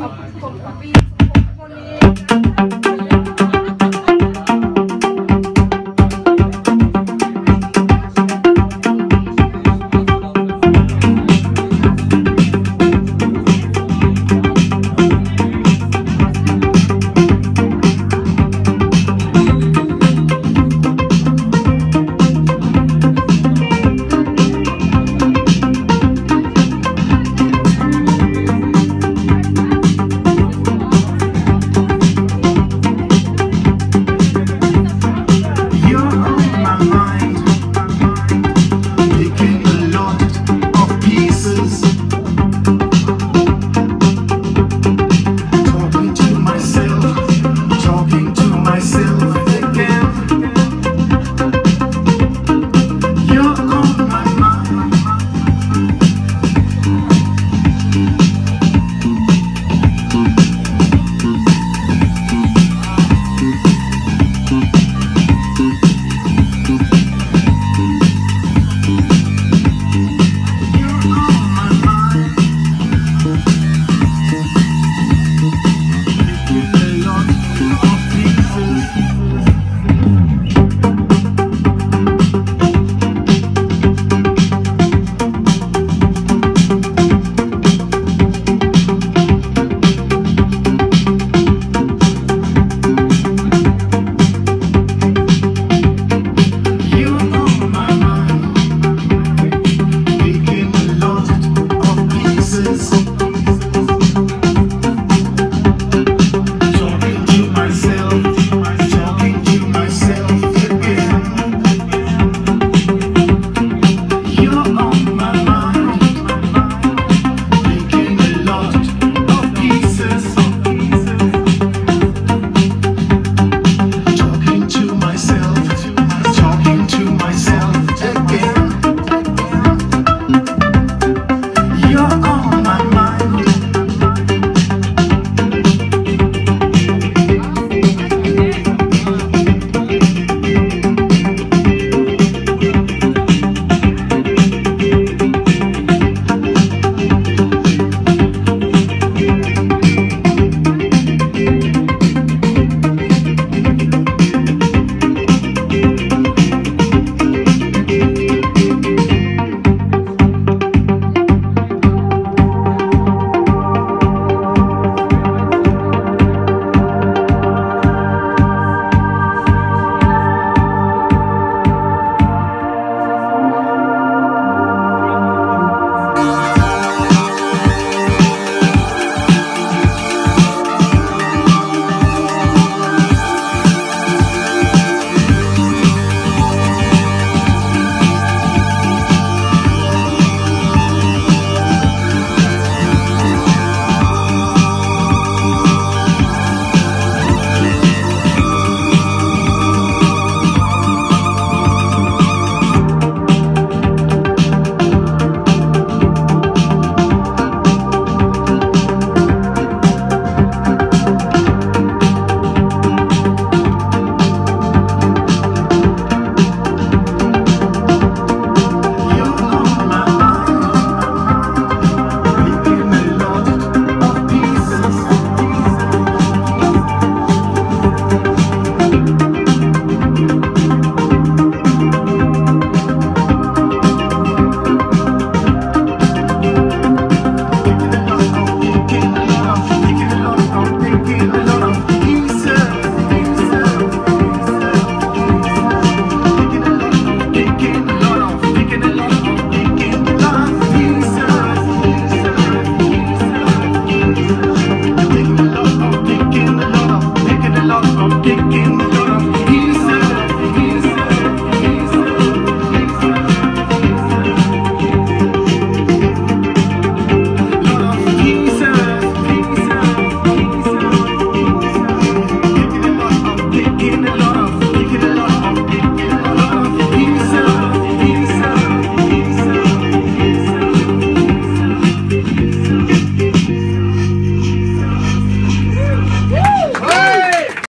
ขอบคุณปีคนนี้